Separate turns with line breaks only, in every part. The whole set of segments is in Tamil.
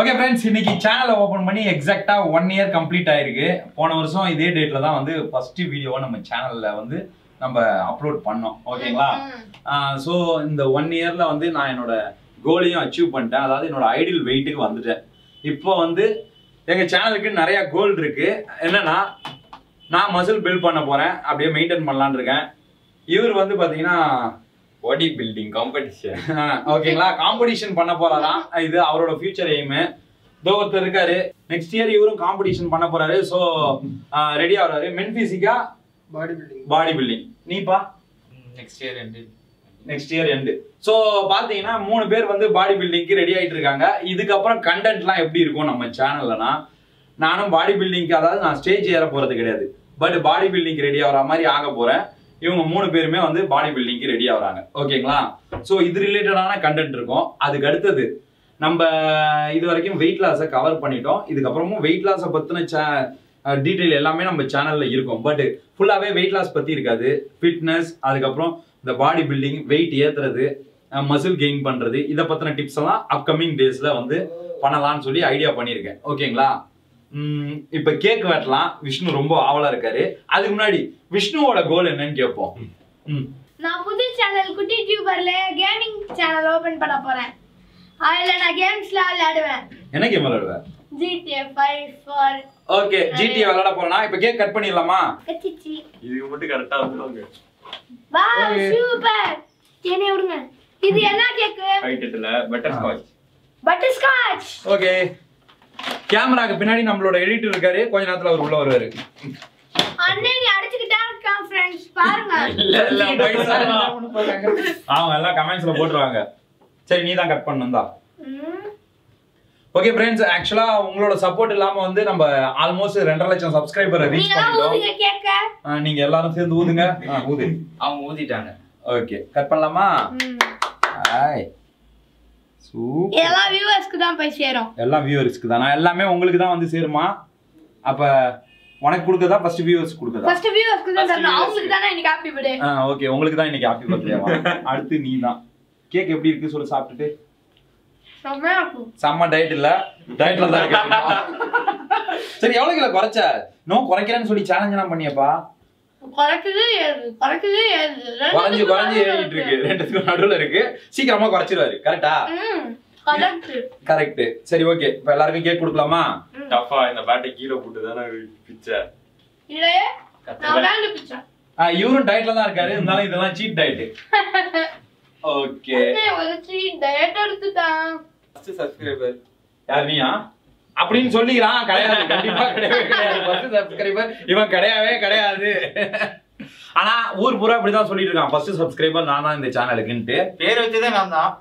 ஓகே ஃப்ரெண்ட்ஸ் இன்னைக்கு சேனலை ஓபன் பண்ணி எக்ஸாக்டா ஒன் இயர் கம்ப்ளீட் ஆயிருக்கு. போன வருஷம் இதே டேட்ல தான் வந்து ஃபர்ஸ்ட் வீடியோவை நம்ம சேனல்ல வந்து நம்ம அப்லோட் பண்ணோம். ஓகேங்களா ஸோ இந்த ஒன் இயர்ல வந்து நான் என்னோட கோலையும் அச்சீவ் பண்ணிட்டேன். அதாவது என்னோட ஐடியல் வெயிட்டுக்கு வந்துட்டேன். இப்போ வந்து எங்க சேனலுக்கு நிறைய கோல் இருக்கு. என்னன்னா நான் மசில் பில்ட் பண்ண போறேன். அப்படியே மெயின்டைன் பண்ணலான்னு இருக்கேன். இவர் வந்து பாத்தீங்கன்னா
பாடி பில்டிங் காம்படிஷன்
ஓகேங்களா? காம்படிஷன் பண்ண போறாராம் இது அவரோட ஃபியூச்சர் எய்ம் இதோ ஒருத்தர் இருக்காரு. நெக்ஸ்ட் இயர் இவரும் காம்படிஷன் பண்ண போறாரு. ஸோ ரெடி ஆகுறாரு. மென் பிசிக்கா
body building
body building நீப்பா
next year end
next year end so பார்த்தீங்கன்னா மூணு பேர் வந்து பாடி பில்டிங்க்கு ரெடி ஆயிட்டு இருக்காங்க. இதுக்கப்புறம் கண்டென்ட்லாம் எப்படி இருக்கும் நம்ம சேனல்லனா நானும் பாடி பில்டிங்க்கு அதாவது நான் ஸ்டேஜ் ஏற போறது கிடையாது. பட் பாடி பில்டிங் ரெடி ஆகிற மாதிரி ஆக போறேன். இவங்க மூணு பேருமே வந்து பாடி பில்டிங்க்கு ரெடி ஆகுறாங்க. ஓகேங்களா ஸோ இது ரிலேட்டடான கண்டென்ட் இருக்கும். அதுக்கு அடுத்தது நம்ம இது வரைக்கும் வெயிட் லாஸை கவர் பண்ணிட்டோம். இதுக்கப்புறமும் வெயிட் லாஸை பற்றின சே டீட்டெயில் எல்லாமே நம்ம சேனலில் இருக்கும். பட் ஃபுல்லாகவே வெயிட் லாஸ் பற்றி இருக்காது. ஃபிட்னஸ் அதுக்கப்புறம் இந்த பாடி பில்டிங் வெயிட் ஏற்றுறது மசில் கெயின் பண்ணுறது இதை பற்றின டிப்ஸ் எல்லாம் அப்கமிங் டேஸில் வந்து பண்ணலாம்னு சொல்லி ஐடியா பண்ணியிருக்கேன். ஓகேங்களா இப்ப கேக் வெட்டலாம். விஷ்ணு ரொம்ப ஆவலா இருக்காரு. அதுக்கு முன்னாடி விஷ்ணுவோட கோல் என்னன்னு கேட்போம்.
நான் புது சேனல் குட்டி டியூபர்ல கேமிங் சேனல் ஓபன் பண்ண போறேன். அதுல நான் கேம்ஸ்லாம் விளையாடுவேன்.
என்ன game விளையாடுவ?
GTA five four
okay GTA விளையாட போறேனா? இப்ப கேக் கட் பண்ணிடலாமா?
கச்சிச்சி.
இதுக்கு மட்டும் கரெக்டா வந்துருவாங்க.
வா
Okay.
சூப்பர் என்னை விடுங்க. இது என்ன
butter scotch
butter scotch
okay கேமராக்கு பின்னாடி நம்மளோட எடிட்டர் இருக்காரு. கொஞ்ச நேரத்துல அவர் உள்ள வருவாரு. அவங்க எல்லாம் கமெண்ட்ஸ்ல போட்டுருவாங்க. சரி நீ தான் கட்
ம்.
ஓகே ஃப்ரெண்ட்ஸ் ஆக்சுவலா உங்களோட சப்போர்ட் இல்லாம வந்து நம்ம ஆல்மோஸ்ட் ரெண்டரை லட்சம் சப்ஸ்கிரைபரை ரீச் பண்ணிட்டோம். நீங்க எல்லாரும் சேர்ந்து ஊதுங்க. ஊது.
அவங்க ஊதிட்டாங்க.
ஓகே கட் பண்ணலாமா. ஹாய்
இதெல்லாம் வியூவர்ஸ்க்கு தான் போய் சேரும்.
எல்லாம் வியூவர்ஸ்க்கு தானா. எல்லாமே உங்களுக்கு தான் வந்து சேருமா? அப்ப உனக்கு கொடுக்கதா ஃபர்ஸ்ட் வியூவர்ஸ் கொடுக்கதா
ஃபர்ஸ்ட் வியூவர்ஸ்க்கு தான் தரணும். அவங்களுக்கு தானே இன்னைக்கு ஹாப்பி பர்த்டே
ஆ ஓகே உங்களுக்கு தான் இன்னைக்கு ஹாப்பி பர்த்டேவா அடுத்து நீ தான். கேக் எப்படி இருக்கு சொல்லு சாப்பிட்டுட்டு. செம்ம டயட் இல்ல. டயட்ல தான் இருக்க சரி எவ்வளவு கிலோ குறைச்ச? நோ குறைக்கிறேன்னு சொல்லி சேலஞ்ச் எல்லாம் பண்ணியப்பா.
குறைக்குது ஏறுது குறைக்குது ஏறுது
குறைஞ்சு
ரெண்டுத்துக்கும்
குறைஞ்சு
நடுவுல
ஏறிட்டு இருக்கு ரெண்டுத்துக்கும் நடுவுல இருக்கு. சீக்கிரமா குறைச்சிருவாரு. கரெக்டா
கரெக்ட்
கரெக்ட் சரி ஓகே இப்ப எல்லாருக்கும் கேக் கொடுக்கலாமா?
டஃபா இந்த பேட்டை கீழே போட்டு தானே பிச்சை
இல்லையே நான்
இவரும் டயட்ல தான் இருக்காரு. இருந்தாலும் இதெல்லாம் சீட் டயட் ஓகே
ஒரு த்ரீ டயட் எடுத்துட்டேன்.
ஃபர்ஸ்ட் சப்ஸ்கிரைபர்
யார் நீயா? அப்படின்னு சொல்லிக்கிறான். கிடையாது. கண்டிப்பா கிடையவே கிடையாது. ஃபர்ஸ்ட் சப்ஸ்கிரைபர் இவன் கிடையவே கிடையாது. ஆனா ஊர் பூரா இப்படிதான் சொல்லிட்டு இருக்கான் ஃபர்ஸ்ட் சப்ஸ்கிரைபர் நான் தான் இந்த சேனலுக்குன்ட்டு
பேர் வச்சதே நான் தான்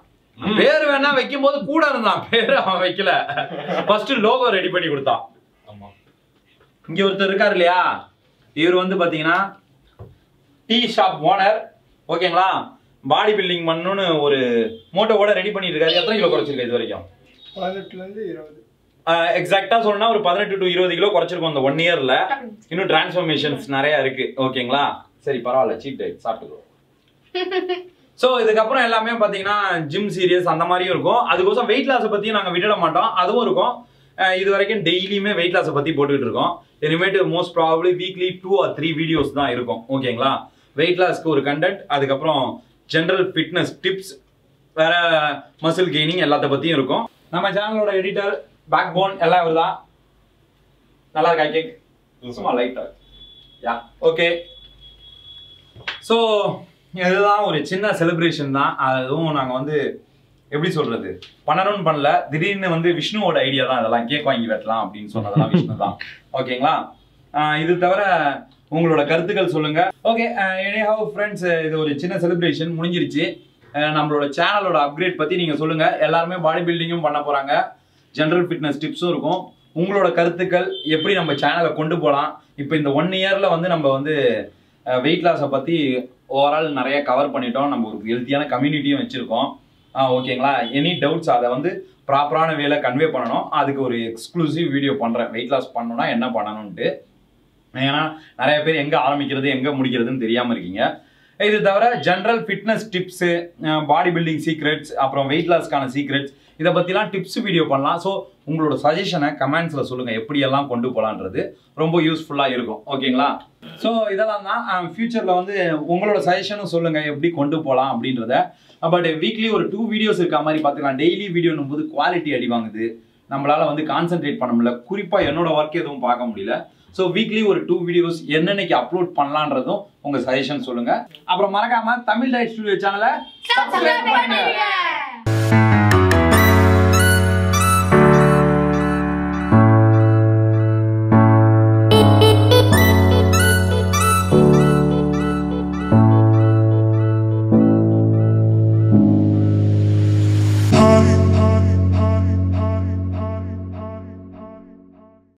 பேர் வேணா வைக்கும் போது கூட இருந்தான். பேர் அவன் வைக்கல. ஃபர்ஸ்ட் லோகோ ரெடி பண்ணி கொடுத்தான்.
ஆமா.
இங்க ஒருத்தர் இருக்காரு இல்லையா? இவர் வந்து பாத்தீங்கன்னா டீ ஷாப் ஓனர் ஓகேங்களா பாடி பில்டிங் பண்ணணும்னு ஒரு மோட்டோவோட ரெடி பண்ணிட்டு இருக்காரு. எத்தனை கிலோ குறைச்சிருக்க இது வரைக்கும்?
பதினெட்டுல இருந்து இருபது.
எக்ஸாக்டா சொல்லணும்னா ஒரு பதினெட்டு டு இருபது கிலோ குறைச்சிருக்கோம் இந்த ஒன் இயர்ல இன்னும் டிரான்ஸ்ஃபர்மேஷன்ஸ் நிறைய இருக்கு. ஓகேங்களா சரி பரவாயில்ல சீட் டயட் சாப்பிட்டுக்கோ. ஸோ இதுக்கப்புறம் எல்லாமே பார்த்தீங்கன்னா ஜிம் சீரியஸ் அந்த மாதிரியும் இருக்கும். அதுக்கோசம் வெயிட் லாஸை பற்றியும் நாங்கள் விட்டுட மாட்டோம். அதுவும் இருக்கும். இது வரைக்கும் டெய்லியுமே வெயிட் லாஸை பற்றி போட்டுக்கிட்டு இருக்கோம். இனிமேட்டு most probably weekly two or three videos தான் இருக்கும். ஓகேங்களா வெயிட் லாஸ்க்கு ஒரு கண்டென்ட் அதுக்கப்புறம் ஜென்ரல் ஃபிட்னஸ் டிப்ஸ் வேற மசில் கெய்னிங் எல்லாத்த பற்றியும் இருக்கும். நம்ம சேனலோட எடிட்டர் பேக் போன் எல்லாம் இவர் தான் நல்லா இருக்கா கேக்? சும்மா லைட்டா யா ஓகே ஸோ இதுதான் ஒரு சின்ன செலிப்ரேஷன் தான். அதுவும் நாங்கள் வந்து எப்படி சொல்றது? பண்ணணும்னு பண்ணல. திடீர்னு வந்து விஷ்ணுவோட ஐடியா தான் இதெல்லாம். கேக் வாங்கி வெட்டலாம் அப்படின்னு சொன்னதெல்லாம் விஷ்ணு தான். ஓகேங்களா இது தவிர உங்களோட கருத்துக்கள் சொல்லுங்க. ஓகே ஹவ் ஃப்ரெண்ட்ஸ் இது ஒரு சின்ன செலிப்ரேஷன் முடிஞ்சிருச்சு. நம்மளோட சேனலோட அப்கிரேட் பத்தி நீங்க சொல்லுங்க. எல்லாருமே பாடி பில்டிங்கும் பண்ண போறாங்க. ஜென்ரல் ஃபிட்னஸ் டிப்ஸும் இருக்கும். உங்களோட கருத்துக்கள் எப்படி நம்ம சேனலை கொண்டு போகலாம் இப்போ இந்த ஒன் இயரில் வந்து நம்ம வந்து வெயிட் லாஸை பற்றி ஓவரால் நிறைய கவர் பண்ணிட்டோம். நம்ம ஒரு ஹெல்த்தியான கம்யூனிட்டியும் வச்சுருக்கோம். ஓகேங்களா எனி டவுட்ஸ் அதை வந்து ப்ராப்பரான வேலை கன்வே பண்ணணும். அதுக்கு ஒரு எக்ஸ்க்ளூசிவ் வீடியோ பண்ணுறேன் வெயிட் லாஸ் பண்ணணும்னா என்ன பண்ணணும்ன்ட்டு. ஏன்னா நிறைய பேர் எங்கே ஆரம்பிக்கிறது எங்கே முடிக்கிறதுன்னு தெரியாமல் இருக்கீங்க. இது தவிர general fitness tips body building secrets அப்புறம் வெயிட் லாஸ்க்கான சீக்ரெட்ஸ் இதை பற்றிலாம் டிப்ஸ் வீடியோ பண்ணலாம். ஸோ உங்களோட சஜஷனை கமெண்ட்ஸில் சொல்லுங்கள் எப்படியெல்லாம் கொண்டு போகலான்றது ரொம்ப யூஸ்ஃபுல்லாக இருக்கும். ஓகேங்களா? ஸோ இதெல்லாம் தான் ஃப்யூச்சரில் வந்து உங்களோட சஜஷனும் சொல்லுங்கள் எப்படி கொண்டு போகலாம் அப்படின்றத. பட் வீக்லி ஒரு டூ வீடியோஸ் இருக்க மாதிரி பார்த்துக்கலாம். டெய்லி வீடியோனும் போது குவாலிட்டி அடி வாங்குது. நம்மளால் வந்து கான்சென்ட்ரேட் பண்ண முடியல. குறிப்பாக என்னோட ஒர்க் எதுவும் பார்க்க முடியல. ஸோ வீக்லி ஒரு டூ வீடியோஸ் என்னென்னைக்கு அப்லோட் பண்ணலான்றதும் உங்கள் சஜஷன் சொல்லுங்கள் அப்புறம் மறக்காம தமிழ் டைட் ஸ்டுடியோ சேனலை
Subscribe பண்ணுங்க.